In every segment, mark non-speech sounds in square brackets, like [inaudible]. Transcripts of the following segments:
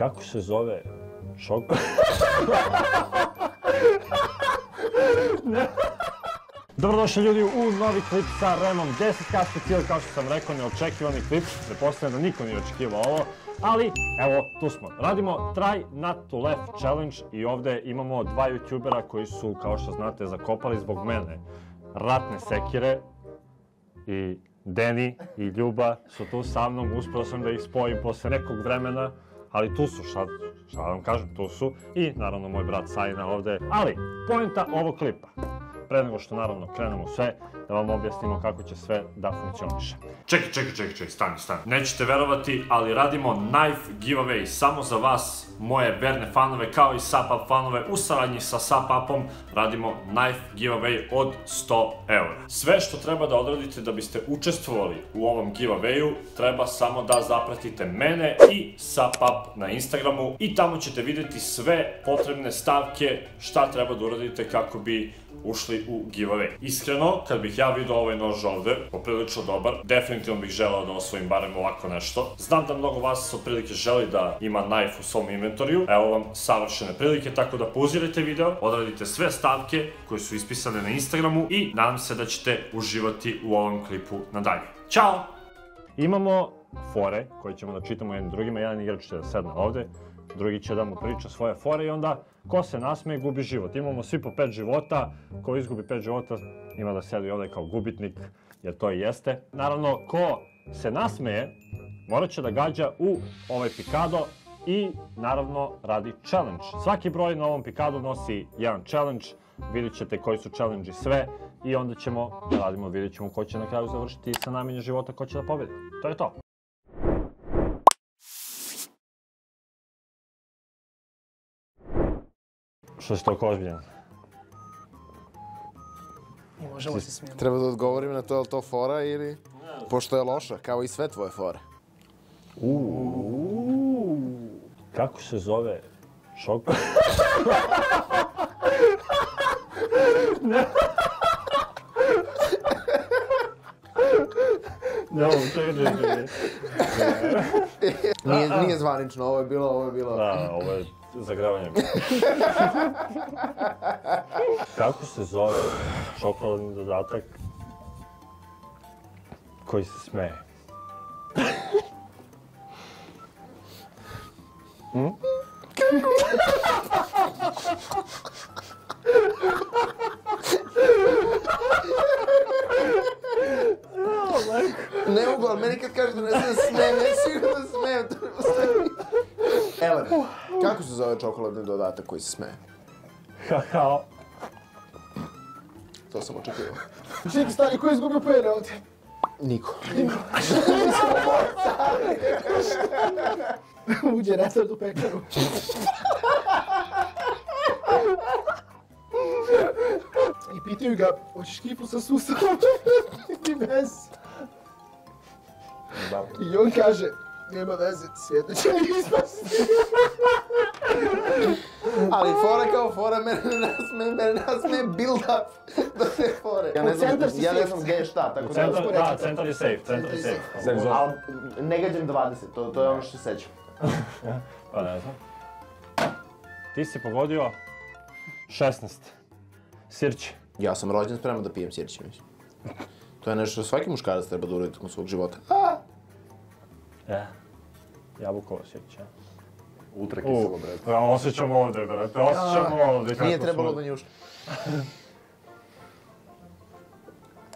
Kako se zove šok? Dobrodošli ljudi u novi klip sa Remom 10k specijal, kao što sam rekao, neočekivani klip. Prepostavljam da niko nije očekivao ovo, ali evo, tu smo. Radimo Try Not To Left Challenge i ovdje imamo dva youtubera koji su, kao što znate, zakopali zbog mene ratne sekire i Deni i Ljuba su tu sa mnom, uspio sam da ih spojim posle nekog vremena, ali tu su, šta, šta vam kažem, tu su i naravno moj brat Sajna ovde. Ali, pojenta ovog klipa, pre nego što naravno krenemo sve, da vam objasnimo kako će sve da funkcioniše. Čekaj, čekaj, čekaj, čekaj, stani, stani. Nećete verovati, ali radimo knife giveaway samo za vas, moje verne fanove, kao i SAPAP fanove, u saradnji sa SAPAPom radimo knife giveaway od 100 eura. Sve što treba da odradite da biste učestvovali u ovom giveawayu, treba samo da zapratite mene i SAPAP na Instagramu i tamo ćete vidjeti sve potrebne stavke šta treba da uradite kako bi ušli u giveaway. Iskreno, kad bih ja vidio ovaj nož ovde, poprilično dobar, definitivno bih želeo da osvojim barem ovako nešto. Znam da mnogo vas otprilike želi da ima knife u svom inventoriju. Evo vam savršene prilike, tako da pauzirajte video, odradite sve stavke koje su ispisane na Instagramu i nadam se da ćete uživati u ovom klipu nadalje. Ćao! Imamo fore koje ćemo da čitamo jednim drugima. Jedan igrač će da sedne ovde, drugi će da mu priča svoje fore i onda ko se nasmeje gubi život. Imamo svi po pet života, ko izgubi pet života ima da sedi ovdje kao gubitnik, jer to i jeste. Naravno, ko se nasmeje, morat će da gađa u ovaj pikado i naravno radi challenge. Svaki broj na ovom pikadu nosi jedan challenge, vidjet ćete koji su challenge sve i onda ćemo da radimo, vidjet ćemo ko će na kraju završiti sa najmanje života, ko će da pobedi. To je to. Što si toliko ozbiljan? I možemo se smijemo. Treba da odgovorim na to, je li to fora ili... Pošto je loša, kao i sve tvoje fore. Kako se zove šok? [laughs] Ne, ovo, čekaj, čekaj, čekaj. Nije, nije zvanično, ovo je bilo, ovo je bilo... Da, ovo je загряване. Kako се zove šokoladni dodatak koji se smeje? Hm? Не мога, мен като кажеш да не се смеем, сигурно смеем. Elena, kako se zove čokoladni dodatak koji se smeje? Kakao. To sam očekivao. Čekaj, stari, ko je izgubio pere ovdje? Niko. [laughs] Uđe retard u pekaru. I pitaju ga, hoćeš kiflu sa sustavom? [laughs] I bez. I on kaže, nema veze, svijeta će mi ispasti. [laughs] Ali fora kao fora, mene ne nasme, mene ne nasme build up do te fore. Ja ne znam, ja ne znam gdje je šta, tako da... Centar, da, centar je safe, centar je safe. Ali ne gađam 20, to, to je ono što se sećam. [laughs] Pa ne znam. Ti si pogodio 16. Sirće. Ja sam rođen spreman da pijem sirće, mislim. To je nešto što svaki muškarac treba da uradi tokom svog života. E, jabukovo sirće. Ultra kiselo, bre. ja osjećam ovdje, brate, osjećam ovdje. kako Nije trebalo da njuška.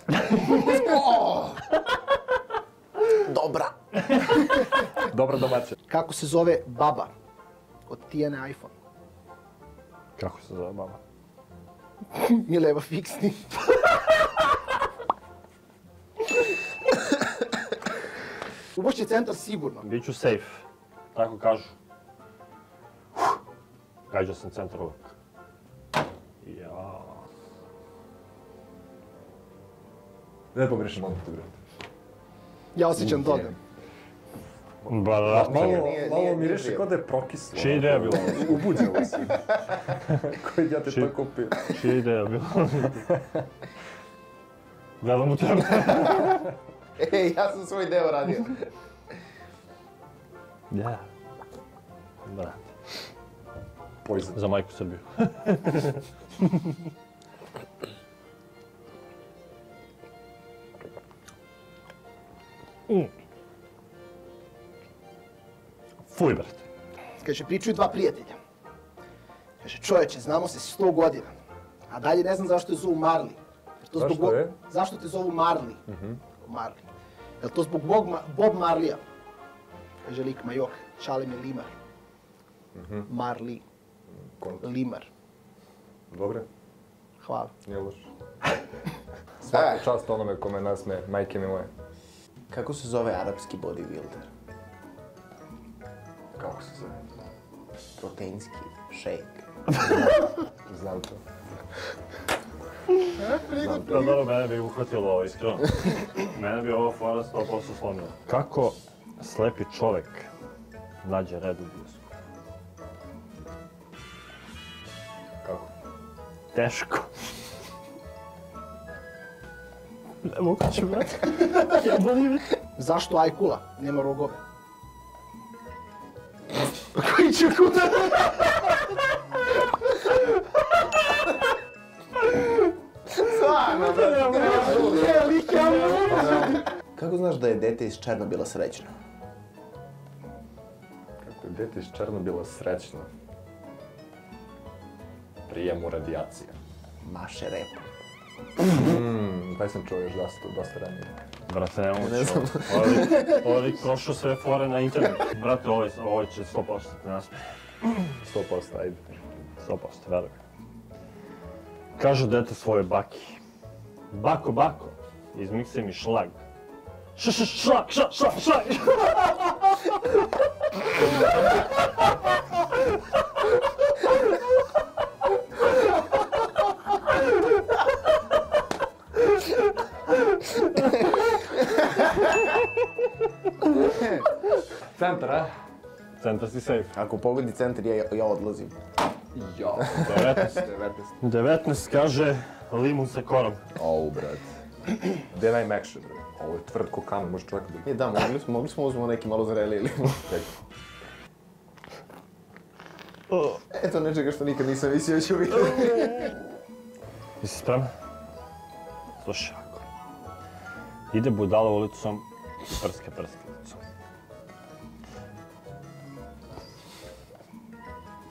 [laughs] Dobra. Dobra domaća. Kako se zove baba od Tijane iPhone? Kako se zove baba? [laughs] Mileva fiksni. [laughs] Ubošće centar sigurno. Biću safe. Tako kažu. Gađao sam centar uvek. Ja. Ne pogreši malo tu, brate. Ja osjećam to da. Brate. Malo, nije- malo mi reši kao da je prokislo. Čija ideja bila? Ubuđalo si. [laughs] Koji ja te Či- to kupio. Čija ideja bila? Gledam u tebe. Ей, аз съм свой дел радио. Да. Брат. Пойзен. За майко Сърбио. Fuj, brate. Kaže, pričaju dva prijatelja. Kaže, čoveče, znamo se sto godina. A dalje ne znam zašto je zovu Marli. Jer to zašto zbog... je? Zašto te zovu Marli? Mm -hmm. Marli. Je to zbog Bob, Ma- Bob Marlija? Kaže lik Majok, šalim je Limar. Marli, Kontra. Limar. Dobre, Hvala. nije loš. [laughs] Svaka čast onome kome nasme, majke mi moje. kako se zove arapski bodybuilder? Kako se zove? Proteinski šejk. Znam to. Da, dobro, mene bi uhvatilo ovo, iskreno. mene bi ovo fora 100% slomilo. Kako slepi čovek nađe red u bioskopu? Kako? Teško. Ne mogu ću, brate. Ja boli Zašto Ajkula nema rogove? Koji će kuda? Kako znaš da je dete iz Černobila srećno? Kako je dete iz Černobila srećno. Prijem u radijacija. Maše repu. Mm, taj sam čuo još dosta, dosta ranije. Brate, ne mogu lik- ovo lik prošao sve fore na internetu. Brate, ovo, je- ovo će 100% te nasme. 100%, ajde. 100%, veruj. Kažu dete svoje baki. Bako, bako, izmiksaj mi šlag. Š, š, šlag, šlag, šlag, šlag. Centar, a? Centar si safe. Ako pogodi centar, ja, ja odlazim. Ja. 19. 19. 19 kaže limun sa korom. Au, brat. Gde je najmekše, bro? Ovo je tvrd ko kamen, može čovjek da... E, da, mogli smo, mogli smo uzmemo neki malo zreliji limun. Čekaj. Eto nečega što nikad nisam mislio ću vidjeti. Jesi spreman? Slušaj ovako. Ide budala ulicom i prske prskavicom.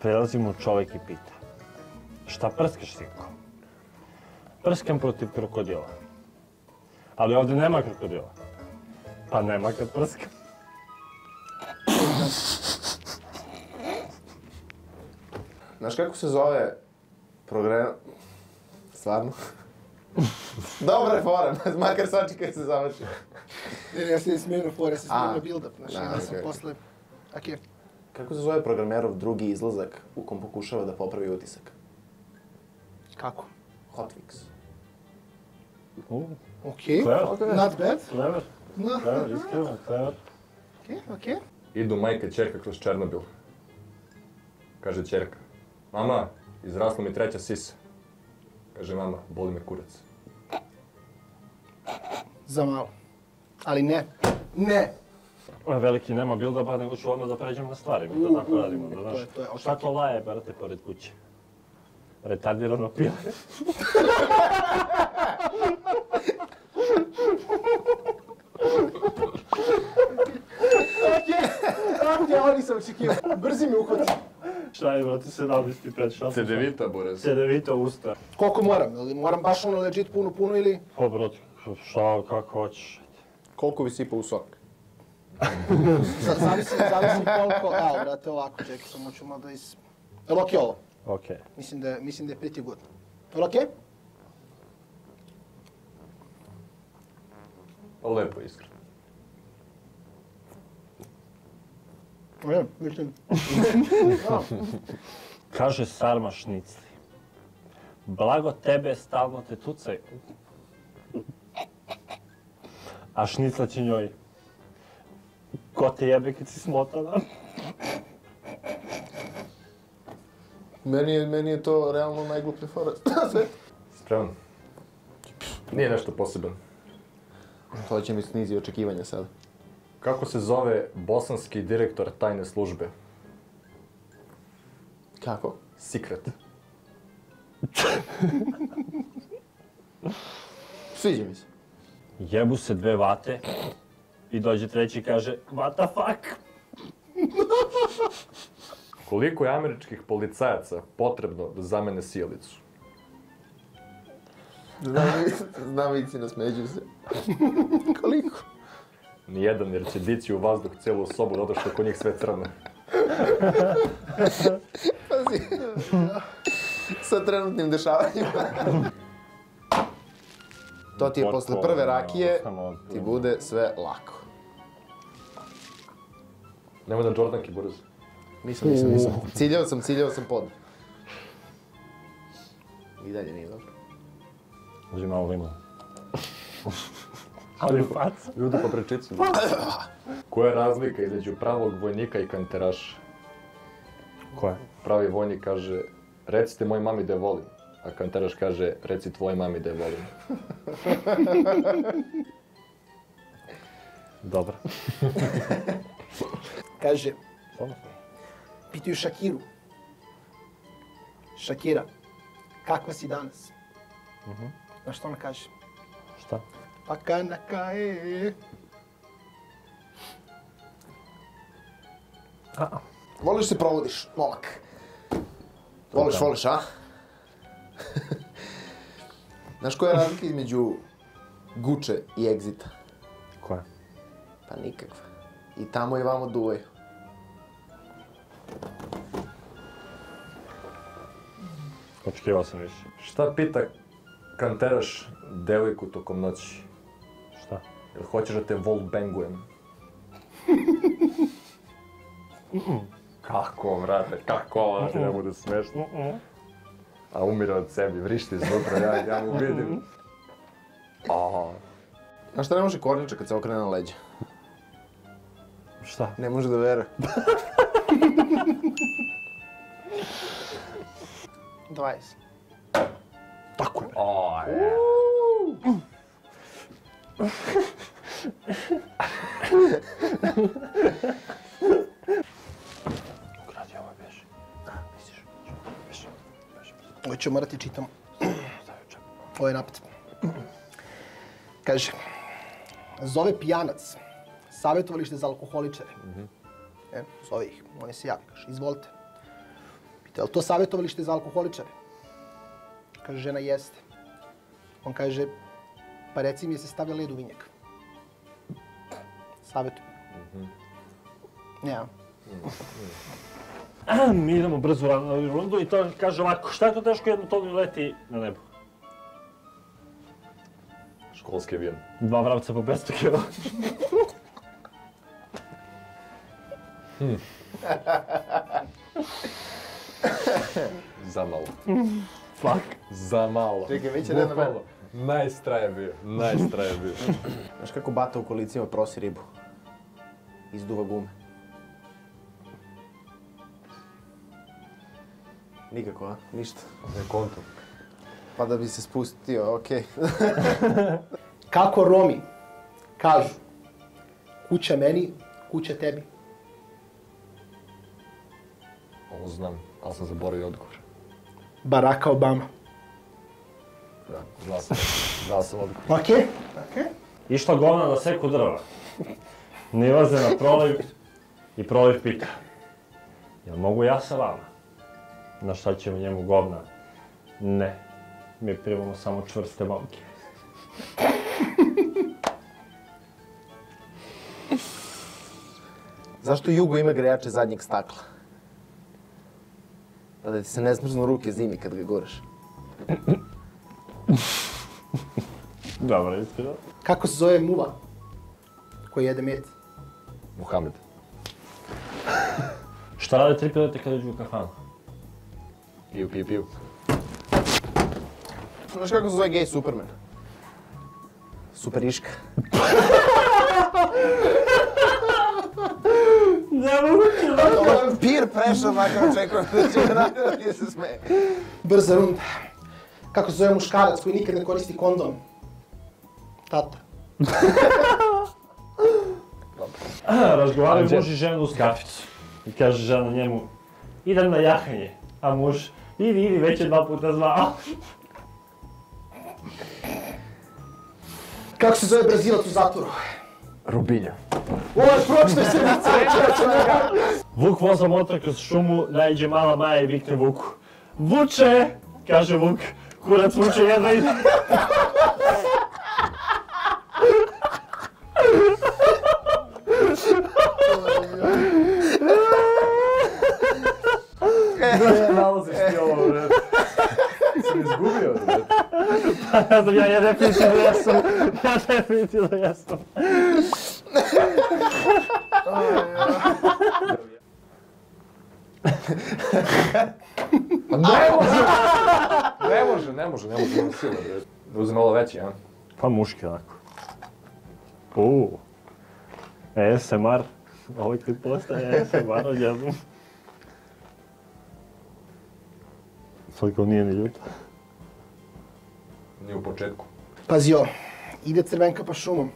Prelazi mu čovjek i pita. Šta prskaš, sinko? Prskam protiv krokodila. Ali ovdje nema krokodila. Pa nema kad prskam. Znaš kako se zove program... Stvarno? Dobre fora, [laughs] makar sačekaj se završi. Ne, ne, ja se na fore, ja se na build-up. Znači, Da, ja sam okej. posle... Okej. Kako se zove programerov drugi izlazak u kom pokušava da popravi utisak? Kako? Hotfix. Okej, Clever. not bad. clever, No, clever, iskreno, clever. okej, okej. Idu majka i čerka kroz Černobil. Kaže čerka. Mama, izrasla mi treća sisa. Kaže mama, boli me kurac. Za malo. Ali ne. Ne. Ovo je veliki nema build-upa, nego ću odmah da pređem na stvari. Mi to tako radimo, da znaš. Šta to laje, brate, pored kuće? Retardirano pile. [laughs] Okej, ovo nisam očekivao. Brzi mi uhvati. Šta je, brate, 75 šansa? Cedevita, Boris. Cedevita usta. Koliko moram? Jel Moram baš ono legit puno, puno ili... O, brate, šta, kako hoćeš? Koliko vi sipa u sok? Sad zavisi, zavisi koliko... Evo, brate, ovako, čekaj, samo ću malo da is... Jel okej ovo? Okej. Mislim da, je- mislim da je pretty good. Jel okej? Lepo, iskreno. Ne, mislim... [laughs] Kaže Sarma Šnicli. Blago tebe, stalno te tucaju. A Šnicla će njoj. Ko te jebe kad si smotana? Meni je, meni je to realno najgluplja fora. [clears throat] Spreman? Nije nešto poseban. to će mi snizi očekivanja sada. Kako se zove bosanski direktor tajne službe? Kako? Secret. [laughs] Sviđa mi se. Jebu se dve vate i dođe treći i kaže what the fuck? [laughs] Koliko je američkih policajaca potrebno da zamene sjelicu? Znam, [laughs] znam vici na smeđu se. Koliko? Nijedan, jer će dići u vazduh celu sobu, zato što je kod njih sve crno. Pazi. Sa trenutnim dešavanjima. To ti je posle prve rakije, Samo- ti bude sve lako. Nemoj da Jordanki brzo. Nisam, nisam, nisam. Ciljao sam, ciljao sam pod. I dalje nije dobro. Uzi malo limuna. [laughs] Ali faca. Ljudi po prečicu. Koja je razlika između pravog vojnika i kanteraša? Koja? Pravi vojnik kaže, recite moj mami da je volim. A kanteraš kaže, reci tvoj mami da je volim. Dobro. Kaže, pitaju Šakiru. Šakira, kakva si danas? Na što ona kaže? Šta? Pa kanaka je. Voliš se provodiš, momak. Voliš, voliš, a? [laughs] Znaš koja je razlika između Guče i Exita? Koja? Pa nikakva. I tamo i vamo duvaju. Očekivao sam više. Šta pita kanteraš devojku tokom noći? Šta? Jel hoćeš da te vol bangujem? kako, brate, kako ovo da ti ne bude smešno? A umire od sebi, vrišti iznutra, ja, ja mu vidim. A, Znaš šta ne može korniča kad se okrene na leđa? Šta? Ne može da veruje. 20. Ukradi ovo beži. Misliš? Beži. Beži. Ovo ću morati čitam. [clears throat] Ovo je napad. Kaže, zove pijanac, savjetovalište za alkoholičare. E, zove ih, oni se javi, kaže, izvolite. Pita, je li to savjetovalište za alkoholičare? Kaže, žena jeste. On kaže, pa reci mi je se stavlja led u vinjak. Savjetuj. Ja. [clears throat] Mi idemo brzo u rundu i to kaže ovako, šta je to teško jedno to leti na nebu? Školski avion. Dva vravca po 500 kila. [laughs] Za malo. Fuck. Za malo. Čekaj, već je jedna Bukvalno. Najstraje bio, najstraje bio. [laughs] Znaš kako bata u kolicima prosi ribu? Izduva gume. Nikako, a? Ništa. Ne kontu. Pa da bi se spustio, okej. [laughs] Kako Romi kažu, kuća meni, kuća tebi. Ovo znam, ali sam zaboravio odgovor. Baraka Obama. Sam odgovor. Okej, okej. Išla govna da seku drva. Nilaze na proliv i proliv pita. Jel mogu ja sa vama? Na šta će njemu govna? Ne. Mi primamo samo čvrste momke. Zašto Jugo ima grejače zadnjeg stakla? Pa da ti se ne smrznu ruke zimi kad ga guraš. Dobro, iskreno. Kako se zove muva koji jede met? Muhamed. [laughs] Šta rade tri pilote kada uđu u kafanu? Piju, piju, piju. Znaš kako se zove gej Superman? Superiška. [laughs] Ne mogu ti Vampir prešao, makar očekujem da će da se smeje. Brza runda. Kako se zove muškarac koji nikad ne koristi kondom? Тата. [laughs] Разговаряй муж и жена с кафето. И каже жена njemu, idem na jahanje. A muž, idi, idi, već je dva puta zvao. Kako se zove Brazilac u zatvoru? Рубиня. Ова е прочна седмица, Вук воза мотра къс шуму, најде мала маја и викне Вук. Вуче, каже Вук, курац Вуче, едва и... ide. Nalaziš ti ovo, bre. Sam izgubio, bre. Ja znam, ja, ja definitivno jesam. Ja definitivno jesam. Pa ne može! Ne može, ne može, ne može, uzme malo veći, a? Pa muški onako. Uuu. ASMR. Ovaj klip postaje ASMR odjednom. Sad kao nije ni ljuta. Nije u početku. Pazi ovo, ide crvenka pa šumom.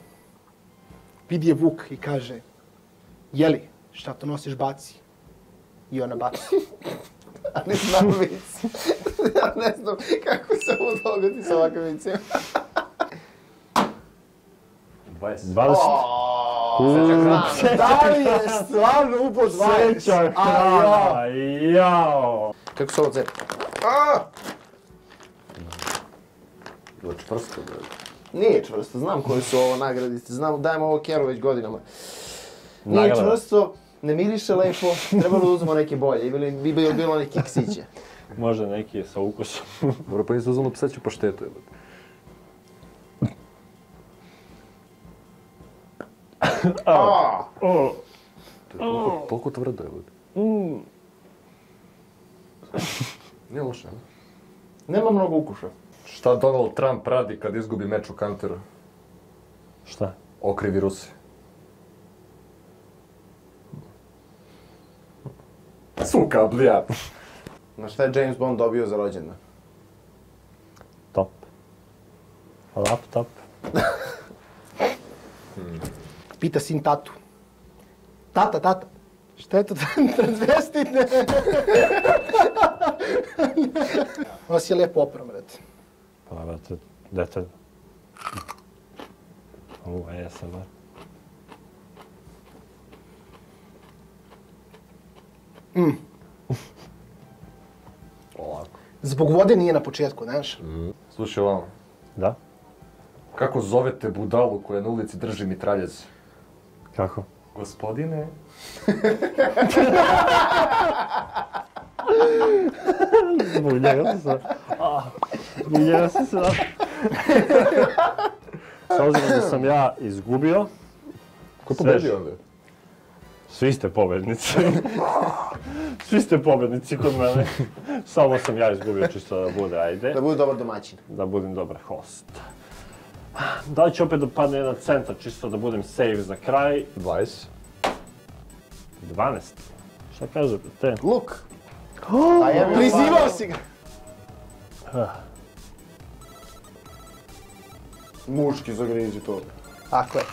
Vidi je Vuk i kaže, jeli, šta to nosiš baci? I ona baci. [laughs] A ne znam vic. [laughs] ja ne znam kako se ovo dogodi sa ovakvim vicima. 20. 20. Da li je stvarno upo 20? Sreća A, hrana, jao. Kako se ovo cepa? A! Bilo čvrsto, bre. Nije čvrsto, znam koji su ovo nagradice, znam, dajemo ovo keru već godinama. Nije Nagrada. čvrsto, ne miriše lepo, trebalo da uzmemo neke bolje, ili bi bilo, bilo neki ksiće. Možda neki sa ukusom. Dobro, pa niste uzmano pseću paštetu, jel? A! O, To je toliko, toliko tvrdo, jel? mm. Nije loše, ne? Nema mnogo ukuša. Šta Donald Trump radi kad izgubi meč u kanteru? Šta? Okrivi Rusi. Suka, blijat. Na šta je James Bond dobio za rođendan? Top. Laptop. Pita sin tatu. Tata, tata, šta je to [laughs] transvestit? Ne. Ona [laughs] si je lijepo opram, brate. Pa, brate, detaljno. U, ASMR. Ovako. Zbog vode nije na početku, znaš? Slušaj ovamo. Da? Kako zovete budalu koja na ulici drži mitraljez? Kako? Gospodine? Zbog njega sam se... Zbog njega sam se... S obzirom da sam ja izgubio, Ko je pobedio onda? svi ste pobednici. svi ste pobednici kod mene. Samo sam ja izgubio čisto da bude, ajde. Da bude dobar domaćin. da budem dobar host. Da li će opet da padne jedan centar, čisto da budem save za kraj? 20. 12. Šta kaže, te? Luk! A ja Prizivao si ga! Muški zagrizi to. Tako je.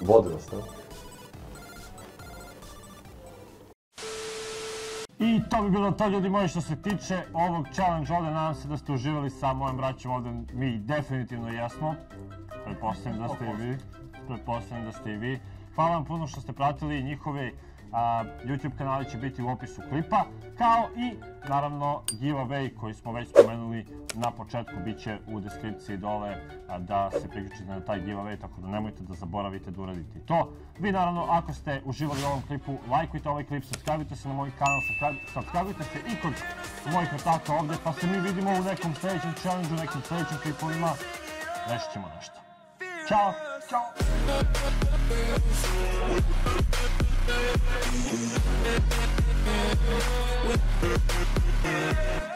Vodi nas, ne? I to bi bilo to ljudi moji što se tiče ovog challenge ovdje. Nadam se da ste uživali sa mojim braćom ovdje. Mi definitivno jesmo. Pretpostavljam da ste i vi. Pretpostavljam da ste i vi. Hvala vam puno što ste pratili njihove a, YouTube kanali će biti u opisu klipa, kao i naravno giveaway koji smo već spomenuli na početku bit će u deskripciji dole a, da se priključite na taj giveaway, tako da nemojte da zaboravite da uradite to. Vi naravno ako ste uživali u ovom klipu, lajkujte ovaj klip, subscribeujte se na moj kanal, subscribe- subscribeujte se i kod mojih kontakta ovdje, pa se mi vidimo u nekom sljedećem challenge, u nekim sljedećim klipovima. Rešit ćemo nešto. Ćao! you Yeah.